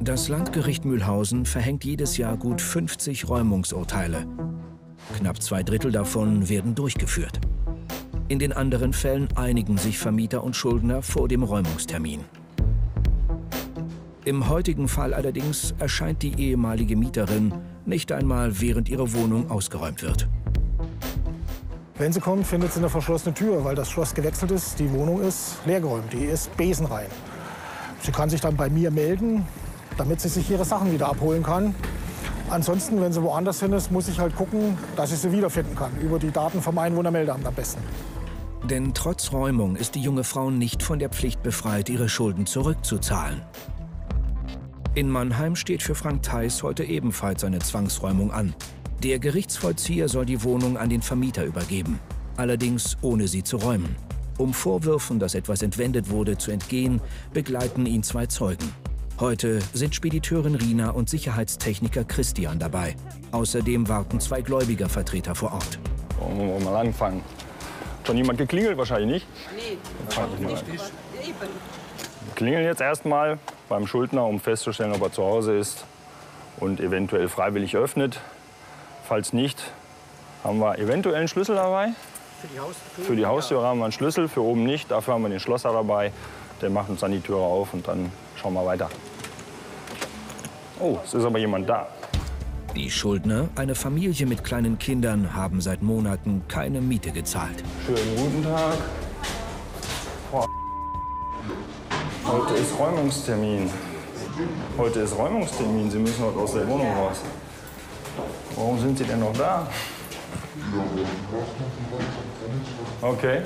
Das Landgericht Mühlhausen verhängt jedes Jahr gut 50 Räumungsurteile. Knapp zwei Drittel davon werden durchgeführt. In den anderen Fällen einigen sich Vermieter und Schuldner vor dem Räumungstermin. Im heutigen Fall allerdings erscheint die ehemalige Mieterin nicht einmal, während ihre Wohnung ausgeräumt wird. Wenn sie kommt, findet sie eine verschlossene Tür, weil das Schloss gewechselt ist. Die Wohnung ist leergeräumt, die ist besenrein. Sie kann sich dann bei mir melden, damit sie sich ihre Sachen wieder abholen kann. Ansonsten, wenn sie woanders hin ist, muss ich halt gucken, dass ich sie wiederfinden kann. Über die Daten vom Einwohnermeldeamt am besten. Denn trotz Räumung ist die junge Frau nicht von der Pflicht befreit, ihre Schulden zurückzuzahlen. In Mannheim steht für Frank Theis heute ebenfalls eine Zwangsräumung an. Der Gerichtsvollzieher soll die Wohnung an den Vermieter übergeben, allerdings ohne sie zu räumen. Um Vorwürfen, dass etwas entwendet wurde, zu entgehen, begleiten ihn zwei Zeugen. Heute sind Spediteurin Rina und Sicherheitstechniker Christian dabei. Außerdem warten zwei Gläubigervertreter vor Ort. Wollen wir mal anfangen? Schon jemand geklingelt? Wahrscheinlich nicht. Nee, ich mal eben. Wir klingeln jetzt erstmal beim Schuldner, um festzustellen, ob er zu Hause ist und eventuell freiwillig öffnet. Falls nicht, haben wir eventuell einen Schlüssel dabei. Für die Haustür haben wir einen Schlüssel, für oben nicht. Dafür haben wir den Schlosser dabei. Der macht uns dann die Tür auf und dann schauen wir weiter. Oh, es ist aber jemand da. Die Schuldner, eine Familie mit kleinen Kindern, haben seit Monaten keine Miete gezahlt. Schönen guten Tag. Frau Heute ist Räumungstermin. Heute ist Räumungstermin. Sie müssen heute aus der Wohnung raus. Warum sind Sie denn noch da? Okay.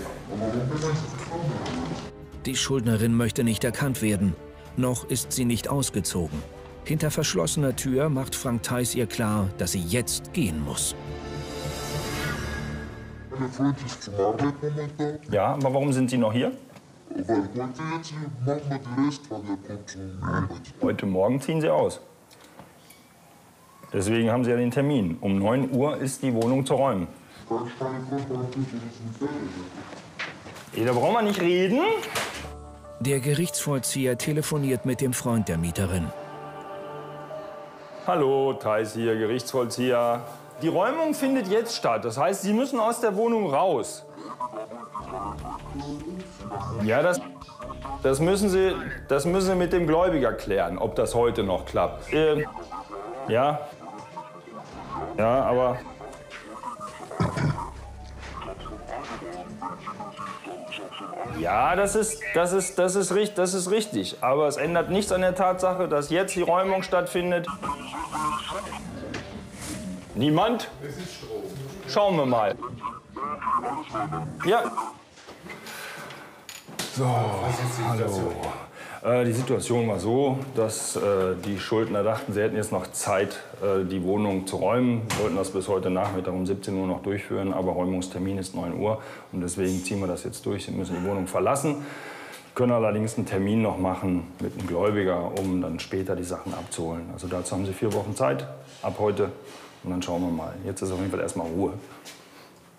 Die Schuldnerin möchte nicht erkannt werden. Noch ist sie nicht ausgezogen. Hinter verschlossener Tür macht Frank Theis ihr klar, dass sie jetzt gehen muss. Ja, aber warum sind Sie noch hier? weil jetzt machen wir Rest, der Arbeit. Heute Morgen ziehen Sie aus. Deswegen haben Sie ja den Termin. Um 9 Uhr ist die Wohnung zu räumen. Da brauchen wir nicht reden. Der Gerichtsvollzieher telefoniert mit dem Freund der Mieterin. Hallo, Theis hier, Gerichtsvollzieher. Die Räumung findet jetzt statt. Das heißt, Sie müssen aus der Wohnung raus. Ja, das, das, müssen Sie, das müssen Sie mit dem Gläubiger klären, ob das heute noch klappt. Ähm, ja. Ja, aber. Ja, das ist, das, ist, das, ist, richt- das ist richtig. Aber es ändert nichts an der Tatsache, dass jetzt die Räumung stattfindet. Niemand? Schauen wir mal. Ja. So, hallo. Äh, die Situation war so, dass äh, die Schuldner dachten, sie hätten jetzt noch Zeit, äh, die Wohnung zu räumen. Wollten das bis heute Nachmittag um 17 Uhr noch durchführen, aber Räumungstermin ist 9 Uhr und deswegen ziehen wir das jetzt durch. Sie müssen die Wohnung verlassen, können allerdings einen Termin noch machen mit einem Gläubiger, um dann später die Sachen abzuholen. Also dazu haben Sie vier Wochen Zeit ab heute und dann schauen wir mal. Jetzt ist auf jeden Fall erstmal Ruhe.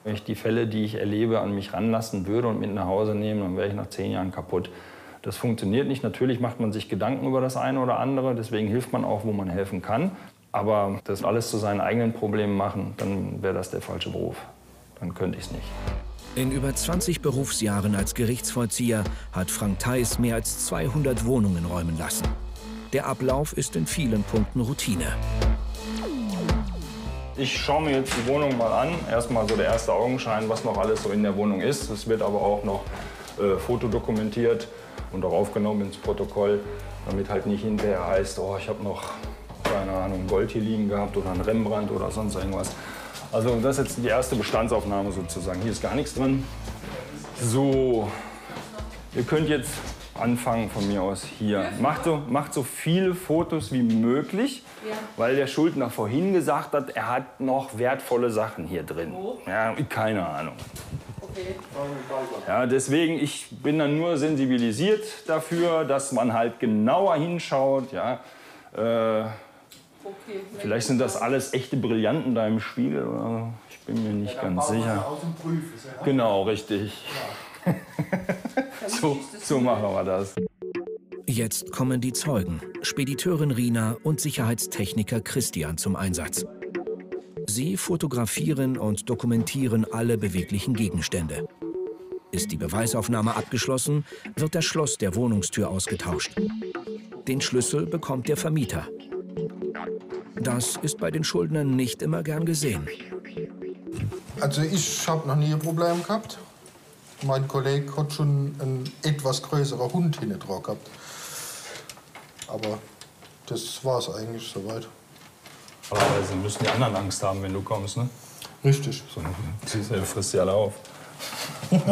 Wenn ich die Fälle, die ich erlebe, an mich ranlassen würde und mit nach Hause nehmen, dann wäre ich nach zehn Jahren kaputt. Das funktioniert nicht. Natürlich macht man sich Gedanken über das eine oder andere. Deswegen hilft man auch, wo man helfen kann. Aber das alles zu seinen eigenen Problemen machen, dann wäre das der falsche Beruf. Dann könnte ich es nicht. In über 20 Berufsjahren als Gerichtsvollzieher hat Frank Theis mehr als 200 Wohnungen räumen lassen. Der Ablauf ist in vielen Punkten Routine. Ich schaue mir jetzt die Wohnung mal an. Erstmal so der erste Augenschein, was noch alles so in der Wohnung ist. Es wird aber auch noch äh, fotodokumentiert und auch aufgenommen ins Protokoll, damit halt nicht hinterher heißt, oh, ich habe noch, keine Ahnung, Gold hier liegen gehabt oder ein Rembrandt oder sonst irgendwas. Also das ist jetzt die erste Bestandsaufnahme sozusagen. Hier ist gar nichts drin. So, ihr könnt jetzt anfangen von mir aus hier. Macht so, macht so viele Fotos wie möglich, weil der Schuldner vorhin gesagt hat, er hat noch wertvolle Sachen hier drin. Ja, keine Ahnung. Ja, deswegen, ich bin dann nur sensibilisiert dafür, dass man halt genauer hinschaut. Ja. Äh, vielleicht sind das alles echte Brillanten da im Spiegel. Oder? Ich bin mir nicht ganz sicher. Genau, richtig. so, so machen wir das. Jetzt kommen die Zeugen, Spediteurin Rina und Sicherheitstechniker Christian zum Einsatz. Sie fotografieren und dokumentieren alle beweglichen Gegenstände. Ist die Beweisaufnahme abgeschlossen, wird das Schloss der Wohnungstür ausgetauscht. Den Schlüssel bekommt der Vermieter. Das ist bei den Schuldnern nicht immer gern gesehen. Also ich habe noch nie ein Problem gehabt. Mein Kollege hat schon einen etwas größeren Hund hinten dran gehabt. Aber das war es eigentlich soweit. Normalerweise müssen die anderen Angst haben, wenn du kommst, ne? Richtig. So, die frisst sie alle auf.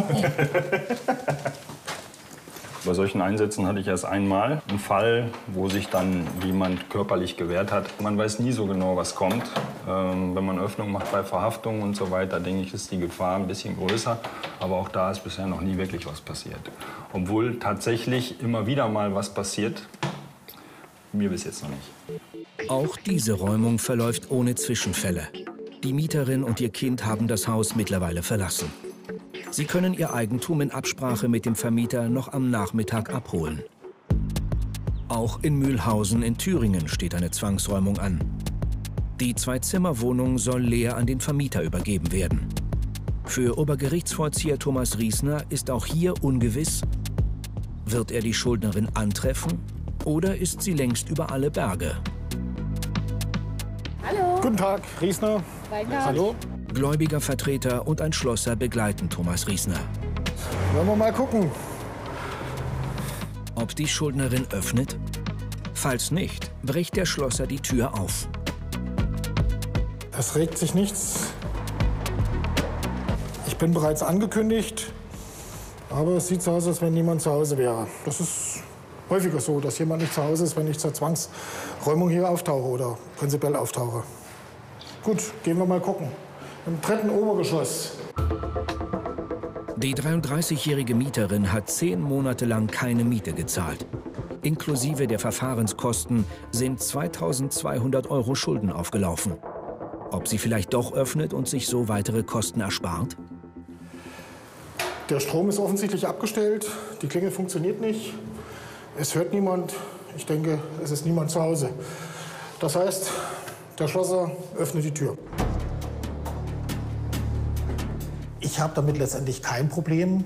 Bei solchen Einsätzen hatte ich erst einmal einen Fall, wo sich dann jemand körperlich gewehrt hat. Man weiß nie so genau, was kommt. Ähm, wenn man Öffnung macht bei Verhaftungen und so weiter, denke ich, ist die Gefahr ein bisschen größer. Aber auch da ist bisher noch nie wirklich was passiert. Obwohl tatsächlich immer wieder mal was passiert, mir bis jetzt noch nicht. Auch diese Räumung verläuft ohne Zwischenfälle. Die Mieterin und ihr Kind haben das Haus mittlerweile verlassen. Sie können ihr Eigentum in Absprache mit dem Vermieter noch am Nachmittag abholen. Auch in Mühlhausen in Thüringen steht eine Zwangsräumung an. Die Zwei-Zimmer-Wohnung soll leer an den Vermieter übergeben werden. Für Obergerichtsvollzieher Thomas Riesner ist auch hier ungewiss, wird er die Schuldnerin antreffen oder ist sie längst über alle Berge? Hallo. Guten Tag, Riesner. Weiter. Hallo. Gläubiger Vertreter und ein Schlosser begleiten Thomas Riesner. Wollen wir mal gucken. Ob die Schuldnerin öffnet? Falls nicht, bricht der Schlosser die Tür auf. Es regt sich nichts. Ich bin bereits angekündigt, aber es sieht so aus, als wenn niemand zu Hause wäre. Das ist häufiger so, dass jemand nicht zu Hause ist, wenn ich zur Zwangsräumung hier auftauche oder prinzipiell auftauche. Gut, gehen wir mal gucken. Im dritten Obergeschoss. Die 33-jährige Mieterin hat zehn Monate lang keine Miete gezahlt. Inklusive der Verfahrenskosten sind 2200 Euro Schulden aufgelaufen. Ob sie vielleicht doch öffnet und sich so weitere Kosten erspart? Der Strom ist offensichtlich abgestellt, die Klingel funktioniert nicht, es hört niemand. Ich denke, es ist niemand zu Hause. Das heißt, der Schlosser öffnet die Tür. Ich habe damit letztendlich kein Problem.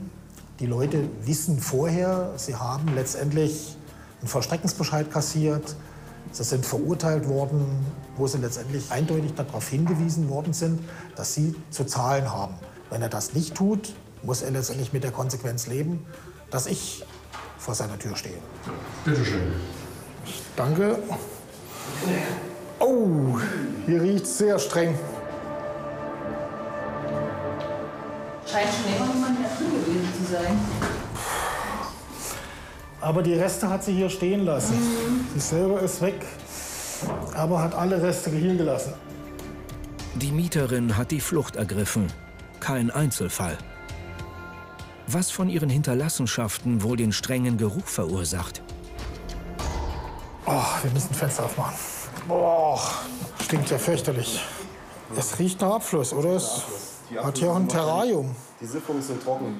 Die Leute wissen vorher, sie haben letztendlich einen Vollstreckungsbescheid kassiert. Sie sind verurteilt worden, wo sie letztendlich eindeutig darauf hingewiesen worden sind, dass sie zu zahlen haben. Wenn er das nicht tut, muss er letztendlich mit der Konsequenz leben, dass ich vor seiner Tür stehe. Bitte schön. Danke. Oh, hier riecht sehr streng. Scheint schon immer niemand mehr drin gewesen zu sein. Aber die Reste hat sie hier stehen lassen. Sie selber ist weg, aber hat alle Reste hier gelassen. Die Mieterin hat die Flucht ergriffen. Kein Einzelfall. Was von ihren Hinterlassenschaften wohl den strengen Geruch verursacht? Oh, wir müssen Fenster aufmachen. Boah, stinkt ja fürchterlich. Es riecht nach Abfluss, oder? Es hat hier auch ein Terrarium. Die Siphons sind trocken.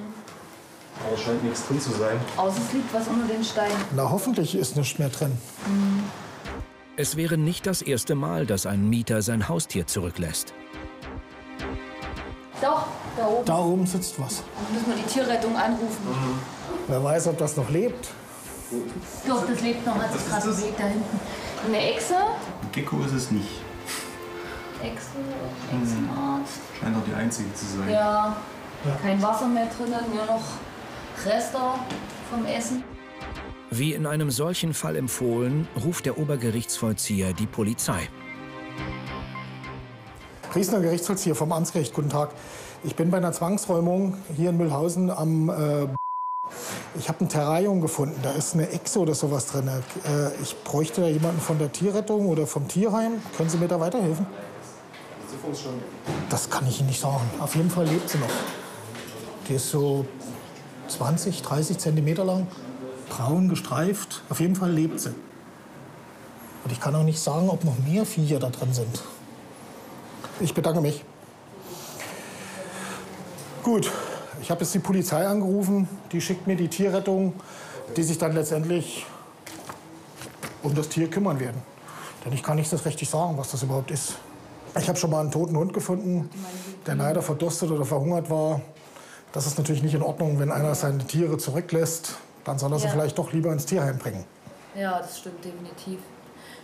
Aber scheint nichts drin zu sein. Außer es liegt was unter den Steinen. Na, hoffentlich ist nichts mehr drin. Es wäre nicht das erste Mal, dass ein Mieter sein Haustier zurücklässt. Doch, da oben. Da oben sitzt was. Dann müssen wir die Tierrettung anrufen. Wer weiß, ob das noch lebt. Doch, das lebt noch, hat sich gerade bewegt da hinten. Eine Echse. Ein Gecko ist es nicht. Echse, Echsenart. Scheint auch die einzige zu sein. Ja, kein Wasser mehr drinnen, nur noch Reste vom Essen. Wie in einem solchen Fall empfohlen, ruft der Obergerichtsvollzieher die Polizei. Riesner Gerichtsvollzieher vom Amtsgericht, guten Tag. Ich bin bei einer Zwangsräumung hier in Mühlhausen am. Äh, ich habe ein Terrarium gefunden, da ist eine Echse oder sowas drin. Äh, ich bräuchte da jemanden von der Tierrettung oder vom Tierheim. Können Sie mir da weiterhelfen? Das kann ich Ihnen nicht sagen. Auf jeden Fall lebt sie noch. Die ist so 20, 30 Zentimeter lang, braun gestreift. Auf jeden Fall lebt sie. Und ich kann auch nicht sagen, ob noch mehr Viecher da drin sind. Ich bedanke mich. Gut, ich habe jetzt die Polizei angerufen. Die schickt mir die Tierrettung, die sich dann letztendlich um das Tier kümmern werden. Denn ich kann nicht das richtig sagen, was das überhaupt ist. Ich habe schon mal einen toten Hund gefunden, der leider verdurstet oder verhungert war. Das ist natürlich nicht in Ordnung, wenn einer seine Tiere zurücklässt. Dann soll er sie Ja. vielleicht doch lieber ins Tierheim bringen. Ja, das stimmt definitiv.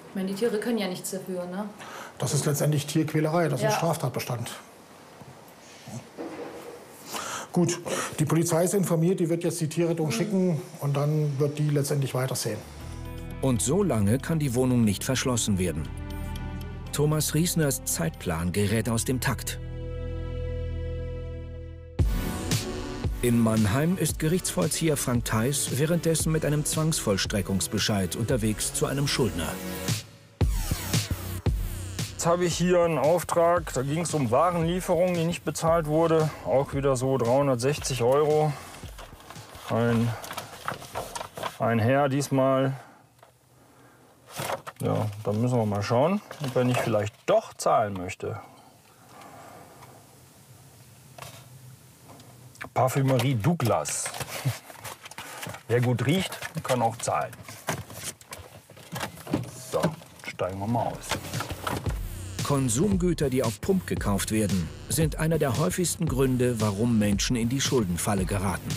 Ich meine, die Tiere können ja nichts dafür, ne? Das ist letztendlich Tierquälerei, das ist Ja. ein Straftatbestand. Gut, die Polizei ist informiert, die wird jetzt die Tierrettung schicken und dann wird die letztendlich weitersehen. Und so lange kann die Wohnung nicht verschlossen werden. Thomas Riesners Zeitplan gerät aus dem Takt. In Mannheim ist Gerichtsvollzieher Frank Theis währenddessen mit einem Zwangsvollstreckungsbescheid unterwegs zu einem Schuldner. Jetzt habe ich hier einen Auftrag, da ging es um Warenlieferung, die nicht bezahlt wurde. Auch wieder so 360 Euro. Ein, ein Herr diesmal. Ja, dann müssen wir mal schauen, ob er nicht vielleicht doch zahlen möchte. Parfümerie Douglas. Wer gut riecht, kann auch zahlen. So, steigen wir mal aus. Konsumgüter, die auf Pump gekauft werden, sind einer der häufigsten Gründe, warum Menschen in die Schuldenfalle geraten.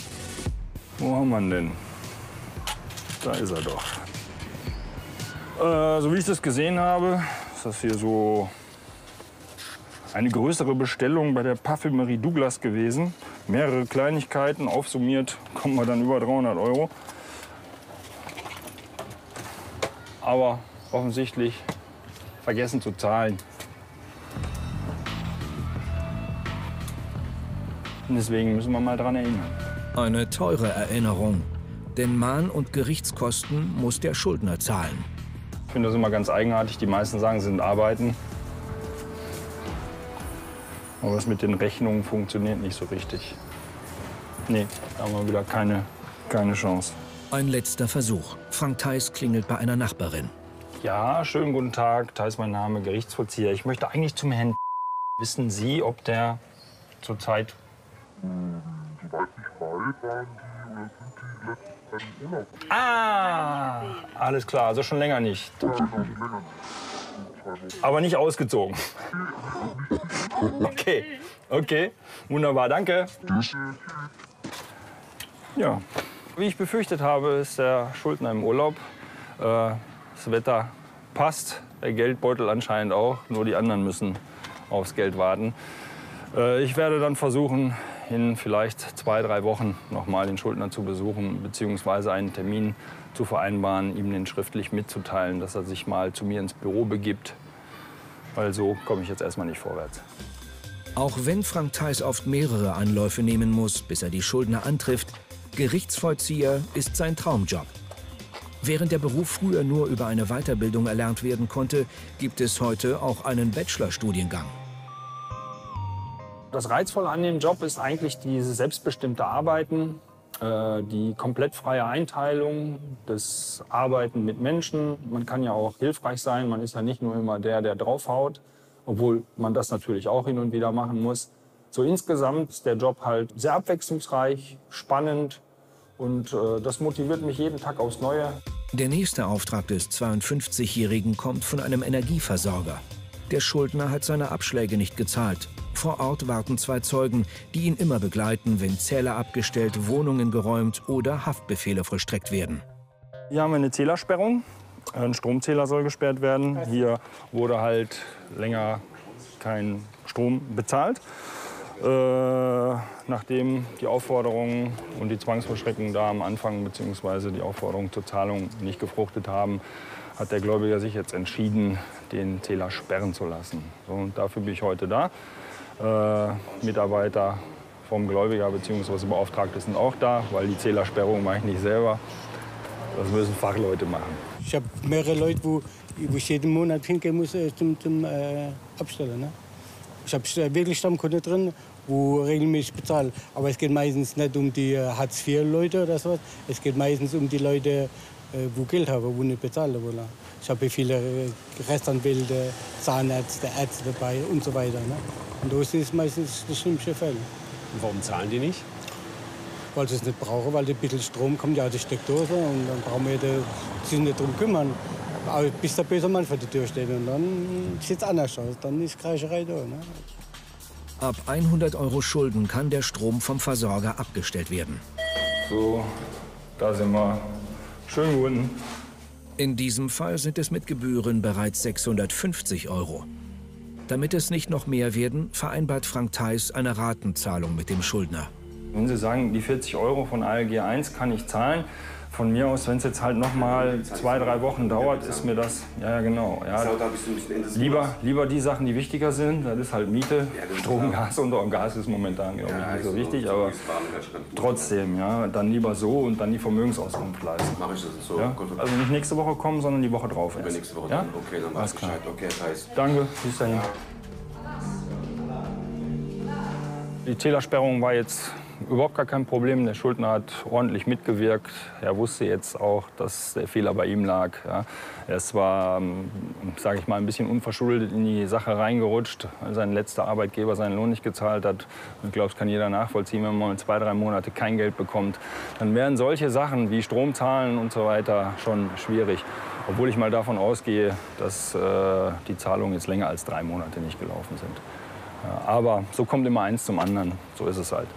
Wo haben wir ihn denn? Da ist er doch. Äh, so wie ich das gesehen habe, ist das hier so eine größere Bestellung bei der Parfümerie Douglas gewesen. Mehrere Kleinigkeiten, aufsummiert kommen wir dann über 300 Euro. Aber offensichtlich vergessen zu zahlen. Und deswegen müssen wir mal dran erinnern. Eine teure Erinnerung. Denn Mahn- und Gerichtskosten muss der Schuldner zahlen. Ich finde das immer ganz eigenartig. Die meisten sagen, sie sind arbeiten. Aber das mit den Rechnungen funktioniert nicht so richtig. Nee, da haben wir wieder keine, keine Chance. Ein letzter Versuch. Frank Theis klingelt bei einer Nachbarin. Ja, schönen guten Tag. Ist mein Name, Gerichtsvollzieher. Ich möchte eigentlich zum Herrn. Wissen Sie, ob der zurzeit. Soweit ich weiß, waren die oder sind die letzten im Urlaub. Ah, alles klar, also schon länger nicht. Ja, noch länger nicht. Aber nicht ausgezogen. Okay, okay. Wunderbar, danke. Ja, wie ich befürchtet habe, ist der Schuldner im Urlaub. Äh, Das Wetter passt, der Geldbeutel anscheinend auch. Nur die anderen müssen aufs Geld warten. Äh, Ich werde dann versuchen, in vielleicht zwei, drei Wochen noch mal den Schuldner zu besuchen, beziehungsweise einen Termin zu vereinbaren, ihm den schriftlich mitzuteilen, dass er sich mal zu mir ins Büro begibt. Weil so komme ich jetzt erstmal nicht vorwärts. Auch wenn Frank Theis oft mehrere Anläufe nehmen muss, bis er die Schuldner antrifft, Gerichtsvollzieher ist sein Traumjob. Während der Beruf früher nur über eine Weiterbildung erlernt werden konnte, gibt es heute auch einen Bachelorstudiengang. Das Reizvolle an dem Job ist eigentlich dieses selbstbestimmte Arbeiten, äh, die komplett freie Einteilung, das Arbeiten mit Menschen. Man kann ja auch hilfreich sein. Man ist ja nicht nur immer der, der draufhaut, obwohl man das natürlich auch hin und wieder machen muss. So insgesamt ist der Job halt sehr abwechslungsreich, spannend und äh, das motiviert mich jeden Tag aufs Neue. Der nächste Auftrag des 52-Jährigen kommt von einem Energieversorger. Der Schuldner hat seine Abschläge nicht gezahlt. Vor Ort warten zwei Zeugen, die ihn immer begleiten, wenn Zähler abgestellt, Wohnungen geräumt oder Haftbefehle vollstreckt werden. Hier haben wir eine Zählersperrung. Ein Stromzähler soll gesperrt werden. Hier wurde halt länger kein Strom bezahlt. Äh, nachdem die Aufforderungen und die Zwangsvollstreckung da am Anfang bzw. die Aufforderung zur Zahlung nicht gefruchtet haben, hat der Gläubiger sich jetzt entschieden, den Zähler sperren zu lassen. Und dafür bin ich heute da. Äh, Mitarbeiter vom Gläubiger bzw. Beauftragte sind auch da, weil die Zählersperrung mache ich nicht selber. Das müssen Fachleute machen. Ich habe mehrere Leute, wo, ich jeden Monat hingehen muss äh, zum, zum äh, Abstellen. Ne? Ich habe wirklich Stammkunde drin, wo regelmäßig bezahlen. Aber es geht meistens nicht um die äh, Hartz-IV-Leute oder sowas. Es geht meistens um die Leute, äh, wo Geld haben, wo nicht bezahlen wollen. Ich habe viele äh, Rechtsanwälte, Zahnärzte, Ärzte dabei und so weiter. Ne? Und das ist meistens das schlimmste Fall. Und warum zahlen die nicht? Weil sie es nicht brauchen, weil ein bisschen Strom kommt ja aus der Steckdose und dann brauchen wir sich nicht drum kümmern. Aber bis der böse Mann vor der Tür steht und dann sieht es anders aus. Dann ist Kreischerei da. Ne? Ab 100 Euro Schulden kann der Strom vom Versorger abgestellt werden. So, da sind wir. Schön gefunden. In diesem Fall sind es mit Gebühren bereits 650 Euro. Damit es nicht noch mehr werden, vereinbart Frank Theis eine Ratenzahlung mit dem Schuldner. Wenn Sie sagen, die 40 Euro von ALG 1 kann ich zahlen, von mir aus, wenn es jetzt halt noch mal zwei, drei Wochen dauert, ist mir das, ja, ja genau. Ja, lieber, lieber die Sachen, die wichtiger sind, das ist halt Miete, Strom, Gas und auch Gas ist momentan, glaube ich, nicht so wichtig, aber trotzdem, ja, dann lieber so und dann die Vermögensauskunft leisten. Mache ich das so. Also nicht nächste Woche kommen, sondern die Woche drauf erst. Nächste Woche ja? Okay, dann klar. Bescheid. Okay, heißt. Danke, bis dahin. Die Zählersperrung war jetzt überhaupt gar kein Problem. Der Schuldner hat ordentlich mitgewirkt. Er wusste jetzt auch, dass der Fehler bei ihm lag. Ja. Er ist zwar, sage ich mal, ein bisschen unverschuldet in die Sache reingerutscht, weil sein letzter Arbeitgeber seinen Lohn nicht gezahlt hat. Ich glaube, das kann jeder nachvollziehen, wenn man zwei, drei Monate kein Geld bekommt. Dann wären solche Sachen wie Stromzahlen und so weiter schon schwierig. Obwohl ich mal davon ausgehe, dass äh, die Zahlungen jetzt länger als drei Monate nicht gelaufen sind. Aber so kommt immer eins zum anderen. So ist es halt.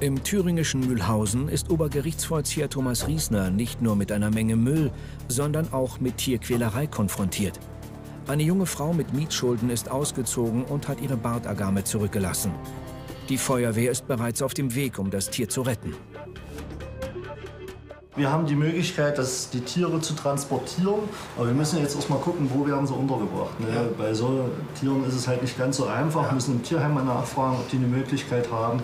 Im thüringischen Mühlhausen ist Obergerichtsvollzieher Thomas Riesner nicht nur mit einer Menge Müll, sondern auch mit Tierquälerei konfrontiert. Eine junge Frau mit Mietschulden ist ausgezogen und hat ihre Bartagame zurückgelassen. Die Feuerwehr ist bereits auf dem Weg, um das Tier zu retten. Wir haben die Möglichkeit, das, die Tiere zu transportieren, aber wir müssen jetzt erst mal gucken, wo werden sie untergebracht. Ne? Ja. Bei so Tieren ist es halt nicht ganz so einfach. Wir müssen im Tierheim mal nachfragen, ob die eine Möglichkeit haben.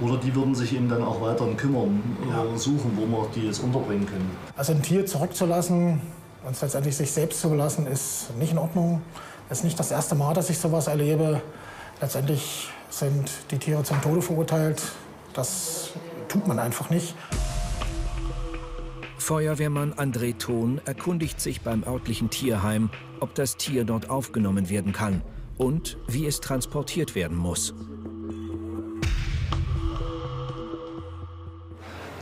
Oder die würden sich eben dann auch weiter kümmern oder suchen, wo wir die jetzt unterbringen können. Also ein Tier zurückzulassen und es letztendlich sich selbst zu belassen, ist nicht in Ordnung. Es ist nicht das erste Mal, dass ich sowas erlebe. Letztendlich sind die Tiere zum Tode verurteilt. Das tut man einfach nicht. Feuerwehrmann André Thon erkundigt sich beim örtlichen Tierheim, ob das Tier dort aufgenommen werden kann und wie es transportiert werden muss.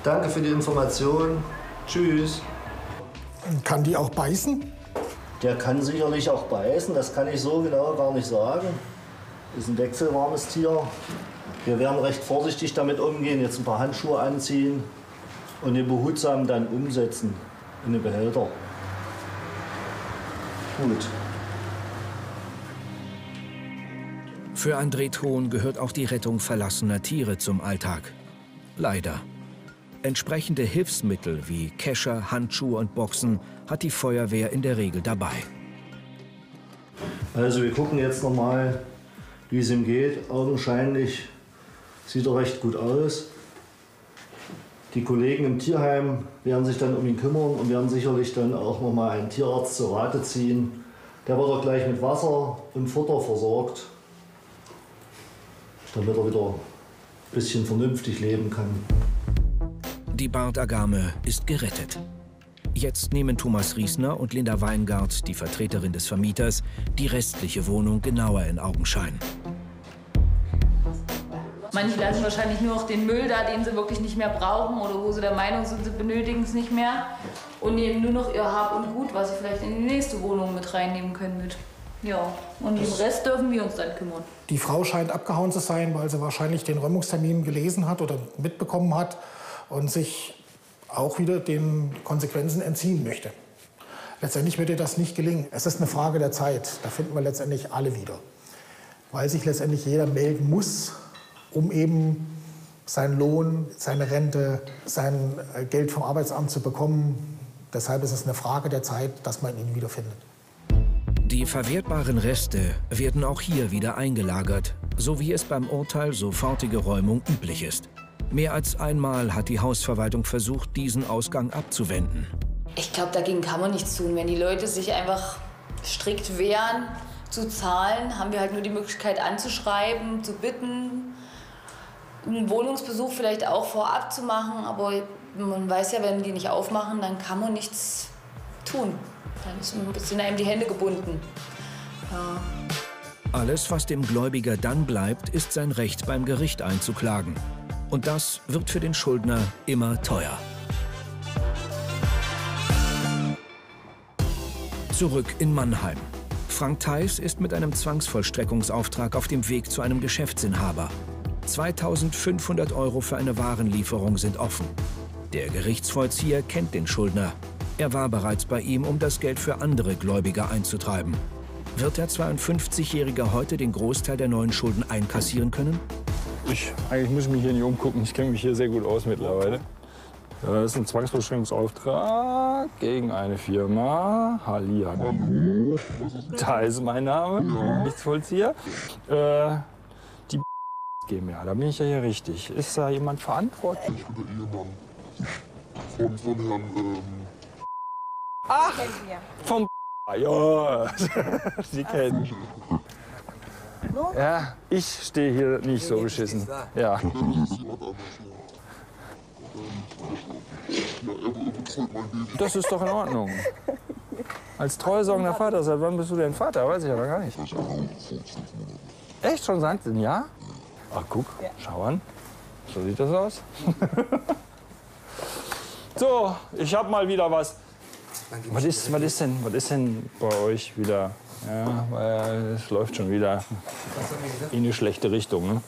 Danke für die Information. Tschüss. Kann die auch beißen? Der kann sicherlich auch beißen, das kann ich so genau gar nicht sagen. Ist ein wechselwarmes Tier. Wir werden recht vorsichtig damit umgehen, jetzt ein paar Handschuhe anziehen und den behutsam dann umsetzen in den Behälter. Gut. Für André Thon gehört auch die Rettung verlassener Tiere zum Alltag. Leider. Entsprechende Hilfsmittel wie Kescher, Handschuhe und Boxen hat die Feuerwehr in der Regel dabei. Also wir gucken jetzt noch mal, wie es ihm geht. Augenscheinlich sieht er recht gut aus. Die Kollegen im Tierheim werden sich dann um ihn kümmern und werden sicherlich dann auch noch mal einen Tierarzt zur Rate ziehen. Der wird auch gleich mit Wasser und Futter versorgt, damit er wieder ein bisschen vernünftig leben kann. Die Bartagame ist gerettet. Jetzt nehmen Thomas Riesner und Linda Weingart, die Vertreterin des Vermieters, die restliche Wohnung genauer in Augenschein. Manche lassen wahrscheinlich nur noch den Müll da, den sie wirklich nicht mehr brauchen oder wo sie der Meinung sind, sie benötigen es nicht mehr. Und nehmen nur noch ihr Hab und Gut, was sie vielleicht in die nächste Wohnung mit reinnehmen können mit. Ja, und den Rest dürfen wir uns dann kümmern. Die Frau scheint abgehauen zu sein, weil sie wahrscheinlich den Räumungstermin gelesen hat oder mitbekommen hat und sich auch wieder den Konsequenzen entziehen möchte. Letztendlich wird ihr das nicht gelingen. Es ist eine Frage der Zeit. Da finden wir letztendlich alle wieder. Weil sich letztendlich jeder melden muss, um eben seinen Lohn, seine Rente, sein äh, Geld vom Arbeitsamt zu bekommen. Deshalb ist es eine Frage der Zeit, dass man ihn wiederfindet. Die verwertbaren Reste werden auch hier wieder eingelagert, so wie es beim Urteil sofortige Räumung üblich ist. Mehr als einmal hat die Hausverwaltung versucht, diesen Ausgang abzuwenden. Ich glaube, dagegen kann man nichts tun. Wenn die Leute sich einfach strikt wehren, zu zahlen, haben wir halt nur die Möglichkeit anzuschreiben, zu bitten, einen Wohnungsbesuch vielleicht auch vorab zu machen. Aber man weiß ja, wenn die nicht aufmachen, dann kann man nichts tun. Dann bisschen einem die Hände gebunden. Ja. Alles, was dem Gläubiger dann bleibt, ist sein Recht beim Gericht einzuklagen. Und das wird für den Schuldner immer teuer. Zurück in Mannheim. Frank Theis ist mit einem Zwangsvollstreckungsauftrag auf dem Weg zu einem Geschäftsinhaber. 2500 Euro für eine Warenlieferung sind offen. Der Gerichtsvollzieher kennt den Schuldner. Er war bereits bei ihm, um das Geld für andere Gläubiger einzutreiben. Wird der 52-Jährige heute den Großteil der neuen Schulden einkassieren können? Ich, eigentlich muss ich mich hier nicht umgucken. Ich kenne mich hier sehr gut aus mittlerweile. Das ist ein Zwangsvollstreckungsauftrag gegen eine Firma. Hallihallo. Da ist mein Name, Gerichtsvollzieher. Äh, die GmbH, da bin ich ja hier richtig. Ist da jemand verantwortlich? Ich bin der Ehemann von, von Herrn. Ähm, Ach, vom ja, Sie kennen. Ja, ich stehe hier nicht so beschissen. Ja. Das ist doch in Ordnung. Als treusorgender Vater, seit wann bist du denn Vater? Weiß ich aber gar nicht. Echt schon seit einem Jahr? Ach guck, schau an. So sieht das aus. so, ich habe mal wieder was. Was ist, was, ist denn, was ist denn bei euch wieder? Ja, weil es läuft schon wieder in eine schlechte Richtung. Ne?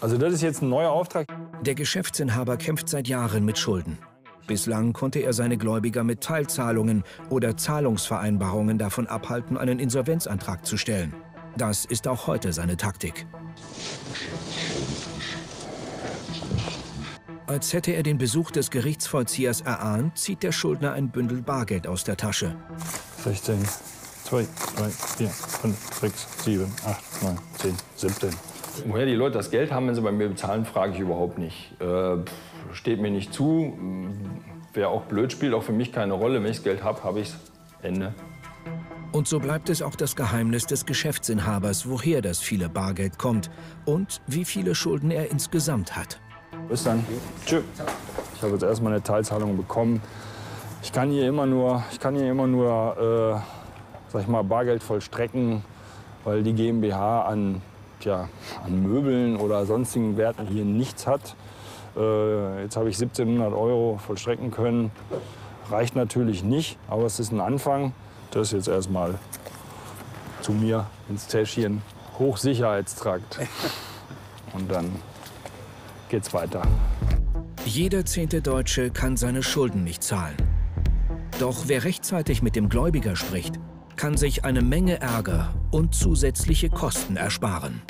Also das ist jetzt ein neuer Auftrag. Der Geschäftsinhaber kämpft seit Jahren mit Schulden. Bislang konnte er seine Gläubiger mit Teilzahlungen oder Zahlungsvereinbarungen davon abhalten, einen Insolvenzantrag zu stellen. Das ist auch heute seine Taktik. Als hätte er den Besuch des Gerichtsvollziehers erahnt, zieht der Schuldner ein Bündel Bargeld aus der Tasche. 16, 2, 3, 4, 5, 6, 7, 8, 9, 10, 17. Woher die Leute das Geld haben, wenn sie bei mir bezahlen, frage ich überhaupt nicht. Äh, steht mir nicht zu. Wer auch blöd spielt, auch für mich keine Rolle. Wenn ich das Geld habe, habe ich es. Ende. Und so bleibt es auch das Geheimnis des Geschäftsinhabers, woher das viele Bargeld kommt und wie viele Schulden er insgesamt hat. Bis dann. Tschüss. Ich habe jetzt erstmal eine Teilzahlung bekommen. Ich kann hier immer nur, ich kann hier immer nur äh, sag ich mal, Bargeld vollstrecken, weil die GmbH an, tja, an Möbeln oder sonstigen Werten hier nichts hat. Äh, jetzt habe ich 1700 Euro vollstrecken können. Reicht natürlich nicht, aber es ist ein Anfang. Das jetzt erstmal zu mir ins Täschchen. Hochsicherheitstrakt. Und dann geht's weiter. Jeder zehnte Deutsche kann seine Schulden nicht zahlen. Doch wer rechtzeitig mit dem Gläubiger spricht, kann sich eine Menge Ärger und zusätzliche Kosten ersparen.